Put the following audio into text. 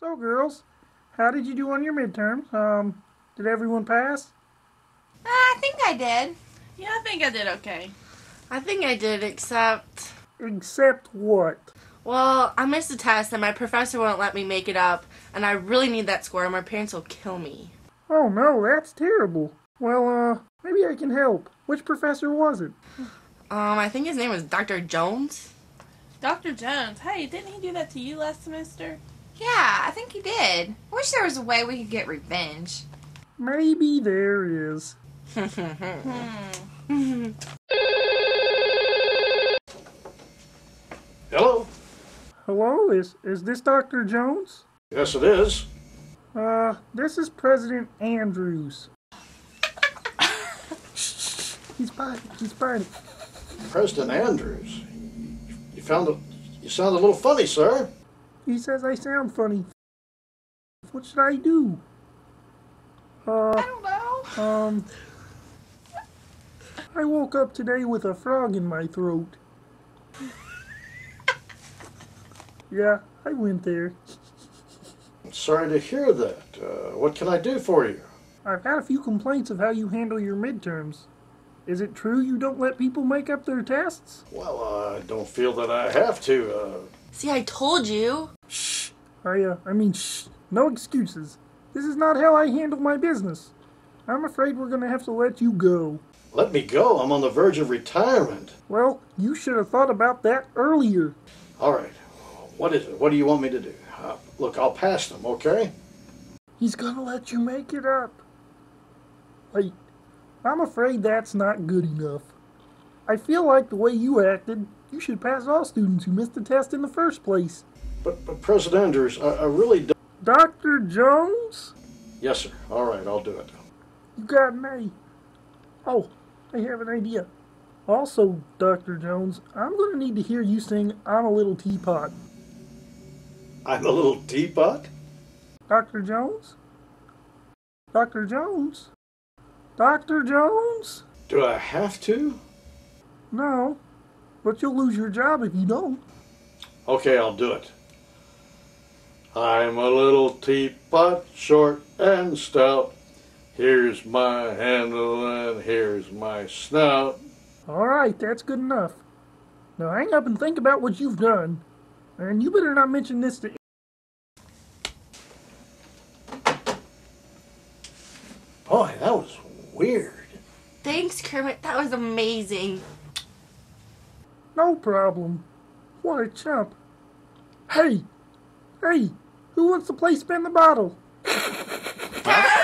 So, girls, how did you do on your midterms? Um, did everyone pass? Uh, I think I did. Yeah, I think I did okay. I think I did, except. Except what? Well, I missed a test and my professor won't let me make it up, and I really need that score, or my parents will kill me. Oh no, that's terrible. Well, uh, maybe I can help. Which professor was it? Um, I think his name was Dr. Jones. Dr. Jones, hey, didn't he do that to you last semester? Yeah, I think he did. I wish there was a way we could get revenge. Maybe there is. Hello? Hello, is is this Dr. Jones? Yes, it is. Uh, this is President Andrews. he's fine. He's fine. President Andrews. You found it. You sound a little funny, sir. He says I sound funny. What should I do? Uh, I don't know. um, I woke up today with a frog in my throat. yeah, I went there. Sorry to hear that. Uh, what can I do for you? I've had a few complaints of how you handle your midterms. Is it true you don't let people make up their tests? Well, I don't feel that I have to. Uh, See, I told you. I, uh, I mean, shh, no excuses. This is not how I handle my business. I'm afraid we're gonna have to let you go. let me go. I'm on the verge of retirement. Well, you should have thought about that earlier. All right. What is it? What do you want me to do? Uh, look, I'll pass them, okay? He's gonna let you make it up. Wait, I'm afraid that's not good enough. I feel like the way you acted, you should pass all students who missed the test in the first place. But, but President Andrews, I, I really don't. Dr. Jones? Yes, sir. All right, I'll do it. You got me. Oh, I have an idea. Also, Dr. Jones, I'm gonna need to hear you sing I'm a Little Teapot. I'm a little teapot. Dr. Jones? Dr. Jones? Dr. Jones? Do I have to? No, but you'll lose your job if you don't. Okay, I'll do it. I'm a little teapot, short and stout. Here's my handle and here's my snout. All right, that's good enough. Now hang up and think about what you've done. And you better not mention this to. Boy, that was weird. Thanks, Kermit. That was amazing. No problem. What a chump. Hey! Hey! Who wants to play spin the bottle?